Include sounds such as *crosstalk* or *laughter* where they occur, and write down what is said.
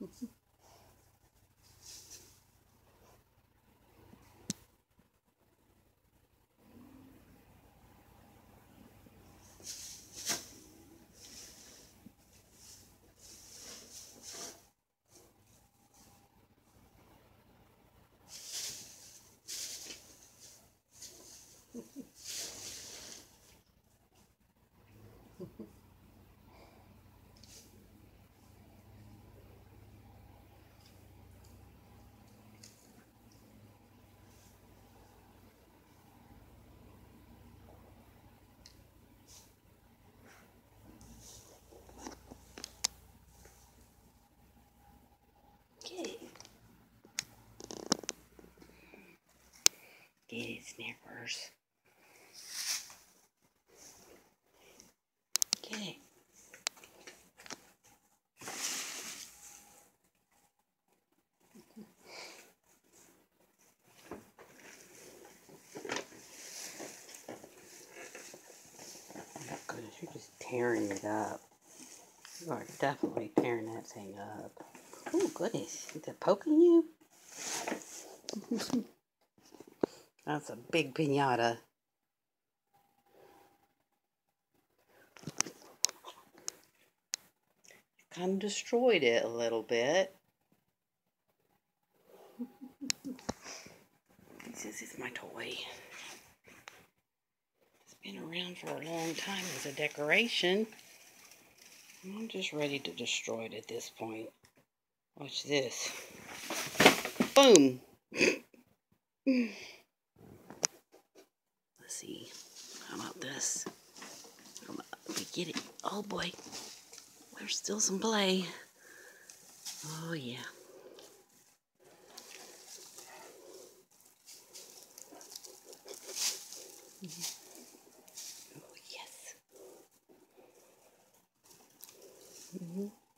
Mm-hmm. Snippers. Get it. Oh goodness, you're just tearing it up. You are definitely tearing that thing up. Oh goodness, is it poking you? *laughs* That's a big pinata. Kind of destroyed it a little bit. this is my toy. It's been around for a long time as a decoration. I'm just ready to destroy it at this point. Watch this. Boom! *clears throat* See. How about this? How about, me get it. Oh boy. There's still some play. Oh yeah. Oh yes. Mm -hmm.